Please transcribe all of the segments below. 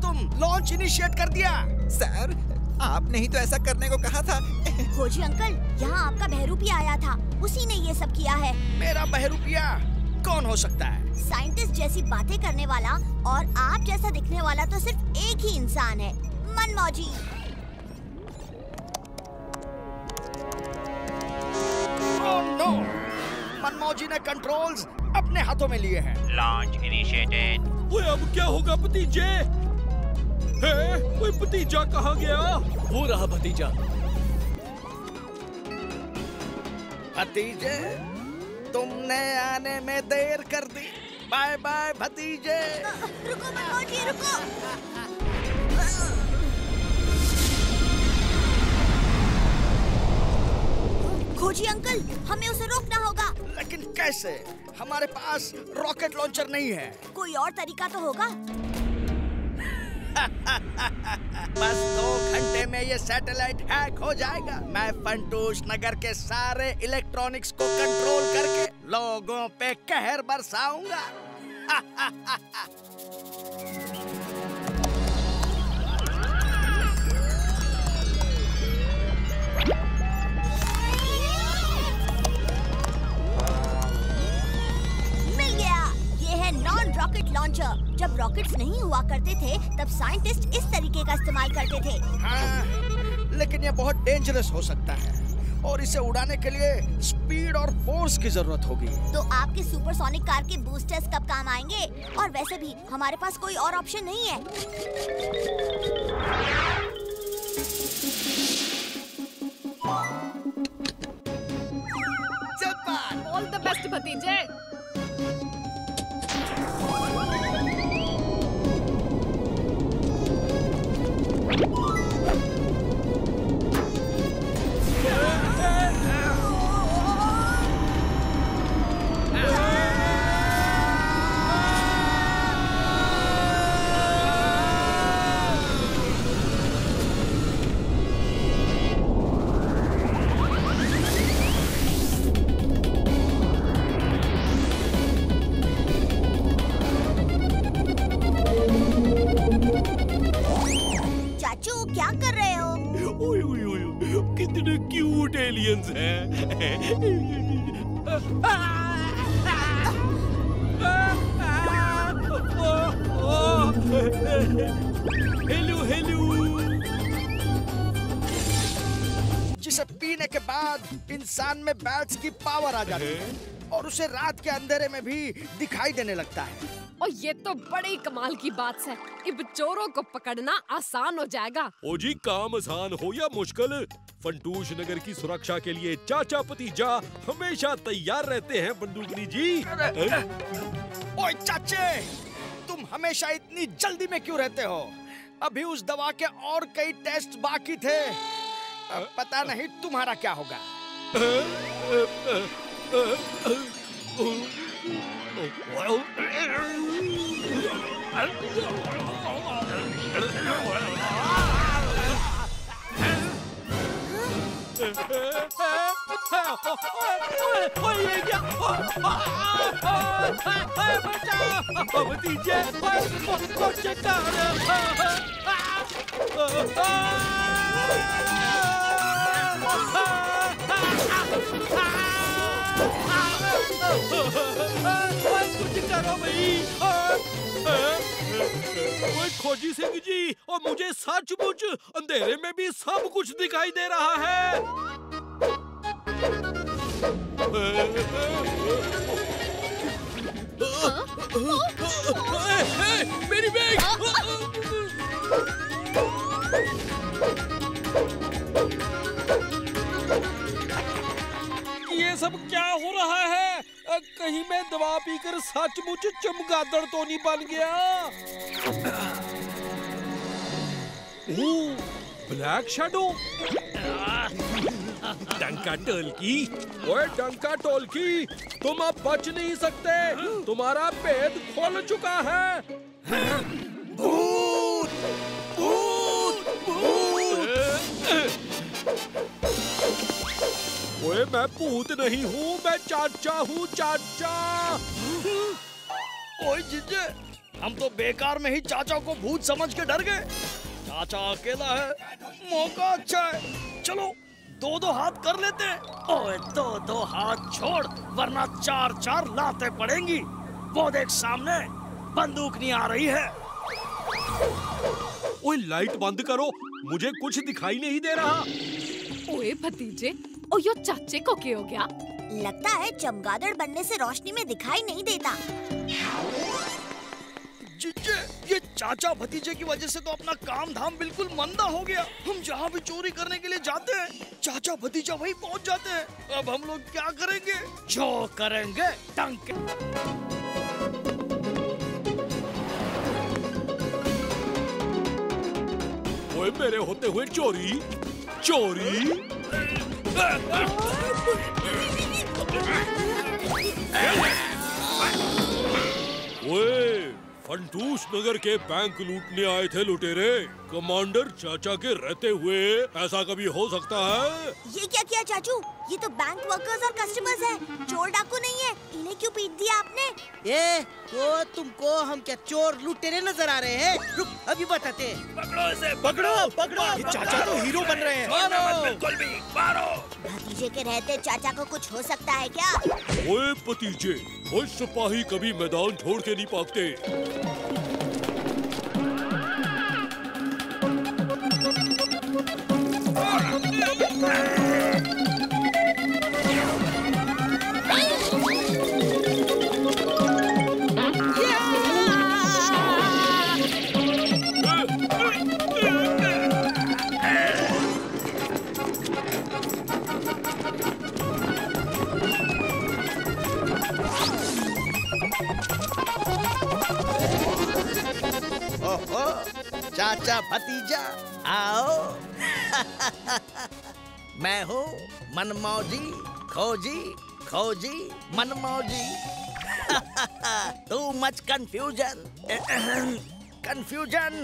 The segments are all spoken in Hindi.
तुम लॉन्च इनिशिएट कर दिया। सर आपने ही तो ऐसा करने को कहा था। खोजी अंकल यहाँ आपका बहरूपिया आया था। उसी ने ये सब किया है। मेरा बहरूपिया कौन हो सकता है? साइंटिस्ट जैसी बातें करने वाला और आप जैसा दिखने वाला तो सिर्फ़ एक ही इंसान है। मनमौजी। ओह नो मनमौजी ने कंट्रोल्स अपने हाथों में लिए हैं। लॉन्च इनिशिएटेड अब क्या होगा भतीजे? है? ओए भतीजा कहाँ गया? वो रहा भतीजा। भतीजे तुमने आने में देर कर दी। बाय बाय भतीजे। रुको मनमौजी रुको। खोजी अंकल हमें उसे रोकना होगा। लेकिन कैसे? हमारे पास रॉकेट लॉन्चर नहीं है। कोई और तरीका तो होगा? बस दो घंटे में ये सैटेलाइट हैक हो जाएगा। मैं फंटूश नगर के सारे इलेक्ट्रॉनिक्स को कंट्रोल करके लोगों पे कहर बरसाऊँगा। रॉकेट लॉन्चर जब रॉकेट्स नहीं हुआ करते थे तब साइंटिस्ट इस तरीके का इस्तेमाल करते थे। हाँ, लेकिन ये बहुत डेंजरस हो सकता है। और इसे उड़ाने के लिए स्पीड और फोर्स की ज़रूरत होगी। तो आपके सुपरसोनिक कार के बूस्टर्स कब काम आएँगे? और वैसे भी हमारे पास कोई और ऑप्शन नहीं है। ऑल द बेस्ट भतीजे। कितने क्यूट एलियंस हैं। Hello hello. जिसे पीने के बाद इंसान में बैट्स की पावर आ जाती है और उसे रात के अंधेरे में भी दिखाई देने लगता है। और ये तो बड़ी कमाल की बात है इन चोरों को पकड़ना आसान हो जाएगा। ओ जी काम आसान हो या मुश्किल? फंटूश नगर की सुरक्षा के लिए चाचा भतीजा हमेशा तैयार रहते हैं बंदूकनी जी। ओए चाचे तुम हमेशा इतनी जल्दी में क्यों रहते हो? अभी उस दवा के और कई टेस्ट बाकी थे। अब पता नहीं तुम्हारा क्या होगा। ये कुछ करो ओए खोजी सिंह जी, और मुझे सचमुच अंधेरे में भी सब कुछ दिखाई दे रहा है। मेरी बैग! ये सब क्या हो रहा है? कहीं मैं दवा पीकर सचमुच चमगादड़ तो नहीं बन गया। Black shadow. डंका टोलकी। ओए डंका टोलकी, तुम अब बच नहीं सकते। तुम्हारा भेद खुल चुका है। ओए मैं भूत नहीं हूँ मैं चाचा हूँ चाचा। ओए जीजे हम तो बेकार में ही चाचा को भूत समझ के डर गए। चाचा अकेला है मौका अच्छा है। चलो दो दो हाथ कर लेते हैं। ओए दो दो हाथ छोड़ वरना चार चार लाते पड़ेंगी। वो देख सामने बंदूक नहीं आ रही है। ओए लाइट बंद करो मुझे कुछ दिखाई नहीं दे रहा। ओए भतीजे ओ यो चाचे को क्यों हो गया? लगता है चमगादड़ बनने से रोशनी में दिखाई नहीं देता। जीजे ये चाचा भतीजे की वजह से तो अपना काम धाम बिल्कुल मंदा हो गया। हम जहाँ भी चोरी करने के लिए जाते हैं चाचा भतीजा वहीं पहुँच जाते हैं। अब हम लोग क्या करेंगे? जो करेंगे टंक ओए मेरे होते हुए चोरी चोरी। ओए फंटूस नगर के बैंक लूटने आए थे लुटेरे। कमांडर चाचा के रहते हुए ऐसा कभी हो सकता है? ये क्या किया चाचू? ये तो बैंक वर्कर्स और कस्टमर्स हैं। चोर डाकू नहीं है। इन्हें क्यों पीट दिया आपने? ए तो तुमको हम क्या चोर लुटेरे नज़र आ रहे हैं? रुक अभी बताते पकड़ो इसे पकड़ो। पकड़ो ये चाचा तो हीरो बन रहे हैं। मारो। बिल्कुल भी मारो। भतीजे के रहते चाचा को कुछ हो सकता है क्या? ओए भतीजे वो सिपाही कभी मैदान छोड़ के नहीं पाते चाचा भतीजा आओ। मैं हूँ मनमौजी खोजी खोजी मनमौजी। Too much confusion confusion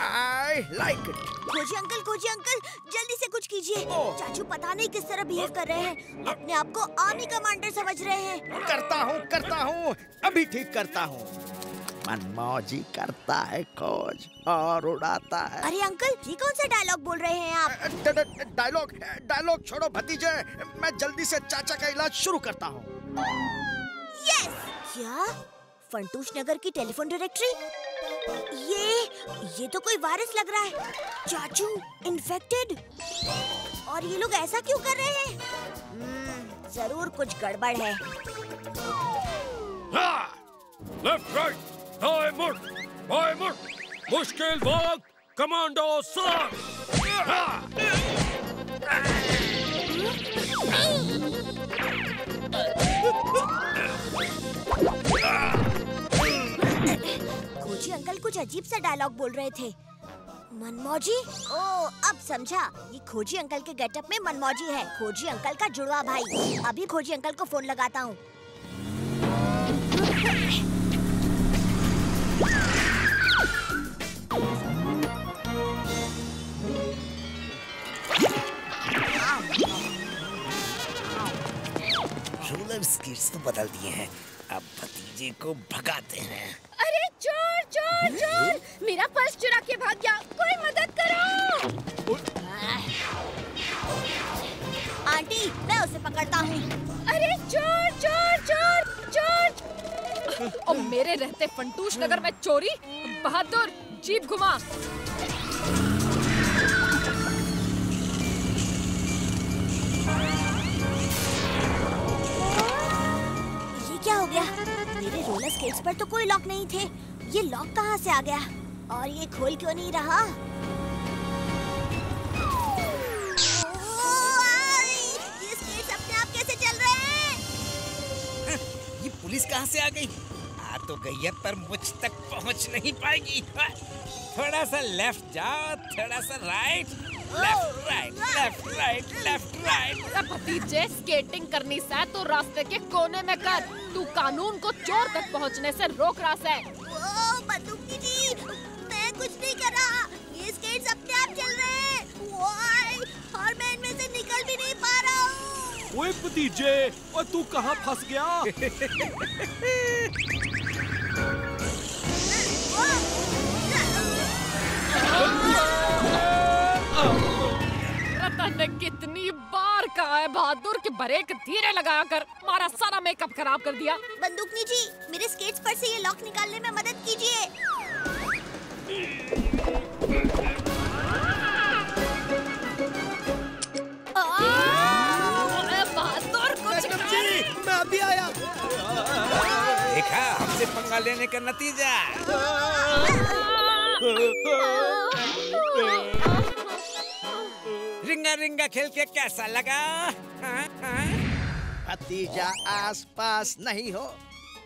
I like it खोजी अंकल खोजी अंकल जल्दी से कुछ कीजिए। चाचू पता नहीं किस तरह बिहेव कर रहे हैं। अपने आप को आर्मी कमांडर समझ रहे हैं। करता हूँ करता हूँ। अभी ठीक करता हूँ। मनमौजी करता है खोज और उड़ाता है। अरे अंकल ये कौन सा डायलॉग बोल रहे हैं आप? डायलॉग डायलॉग छोड़ो भतीजे मैं जल्दी से चाचा का इलाज शुरू करता हूँ। यस क्या? फंटूश नगर की टेलीफोन डायरेक्टरी ये ये तो कोई वायरस लग रहा है। चाचू इन्फेक्टेड और ये लोग ऐसा क्यों कर रहे हैं? हम्म, ज़रूर कुछ गड़बड़ है। लेफ़्ट राइट मुड़ मुश्किल वक्त कमांडो सर खोजी अंकल कुछ अजीब सा डायलॉग बोल रहे थे। मनमौजी? ओ अब समझा। ये खोजी अंकल के गेटअप में मनमौजी है। खोजी अंकल का जुड़वा भाई। अभी खोजी अंकल को फ़ोन लगाता हूँ। रूलर स्किट्स तो बदल दिए हैं। अब भतीजे को भगाते हैं। अरे चोर चोर चोर मेरा पर्स चुरा के भाग गया कोई मदद करो! आंटी मैं उसे पकड़ता हूँ। अरे चोर चोर चोर चोर और मेरे रहते फंटूश नगर में चोरी बहादुर जीप घुमा। स्केट्स पर तो कोई लॉक नहीं थे। ये लॉक कहाँ से आ गया? और ये खोल क्यों नहीं रहा? आई! ये पुलिस कहाँ से आ गई? आ तो गई है, पर मुझ तक पहुँच नहीं पाएगी। थोड़ा सा लेफ़्ट जाओ थोड़ा सा right left right left right left right भतीजे स्केटिंग करनी से तो रास्ते के कोने में कर। तू कानून को चोर तक पहुँचने से रोक रहा है। ओह, जी मैं कुछ नहीं कर रहा। ये स्केट्स अपने आप चल रहे हैं? और मैं इनमें से निकल भी नहीं पा रहा हूँ। ओए भतीजे और तू कहाँ फंस गया? रतन ने कितनी बार कहा है बहादुर कि ब्रेक धीरे लगाया कर। हमारा सारा मेकअप खराब कर दिया। बंदूकनी जी मेरे स्केट्स पर से ये लॉक निकालने में मदद कीजिए। आ, अरे बहादुर कुछ कर। मैं अभी आया देखा हमसे पंगा लेने का नतीजा रिंगा रिंगा खेल के कैसा लगा? हाँ, हाँ? भतीजा आस पास नहीं हो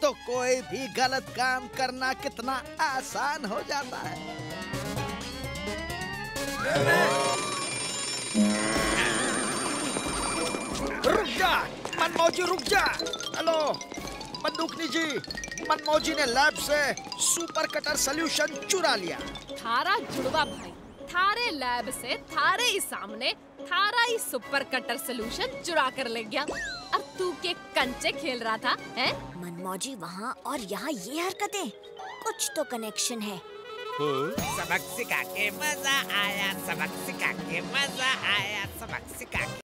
तो कोई भी गलत काम करना कितना आसान हो जाता है। रुक जा मनमौजी रुक जा। हेलो बंदूकनी जी मनमौजी ने लैब से सुपर कटर सॉल्यूशन चुरा लिया। थारा जुड़वा भाई। थारे लैब से थारे ही सामने थारा ही सुपर कटर सोल्यूशन चुरा कर ले गया। और तू के कंचे खेल रहा था हैं? मनमौजी वहाँ और यहाँ ये हरकतें। कुछ तो कनेक्शन है? सबक सिखा के मज़ा आया सबक सिखा के मज़ा आया सबक सिखा के